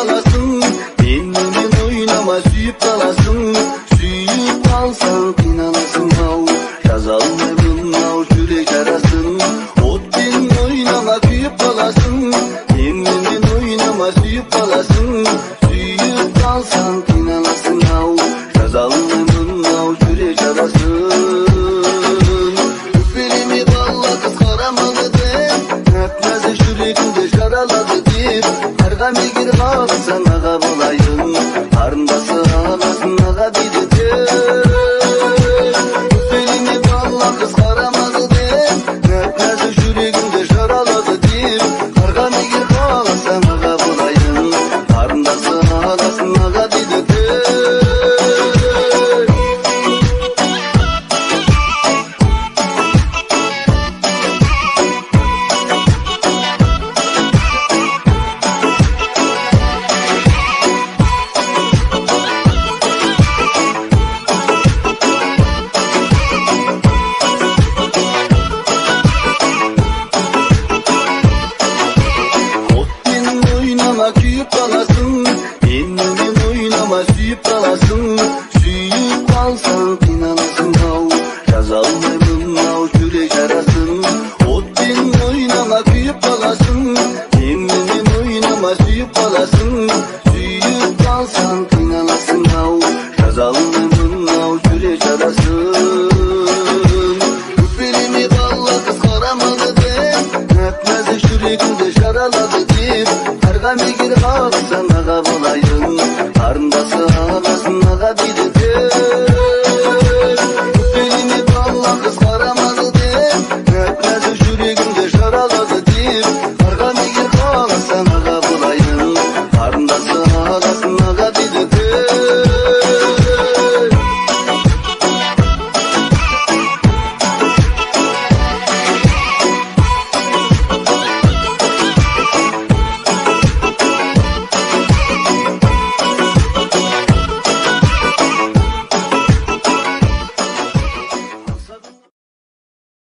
kalasın Benimle oynama suyup kalasın Suyup kalsan inanasın hav Yazalım hav yürek arasın Ot benimle oynama kuyup kalasın Benimle oynama suyup kalasın Suyup kalsan inanasın hav Yazalım hav yürek arasın Üfelimi balladı karamadı de Öpmez yüreğimde jaraladı deyip аға мегер аға болайын қарындасы аласын аға бүйдетер suyup kalasın Yeniden oynama suyup kalasın Suyup kalsan inanasın hav. Kazanmadın hav kürek arasın. Ottin oynama kıyıp kalasın Yeniden oynama suyup kalasın Suyup kalsan inanasın hav. Kazanmadın hav kürek arasın. Bu filmi valla kız karamadı de. Hepmez şürekinde şaraladı kalksın ağa bulayım Karındası ağlasın ağa bir de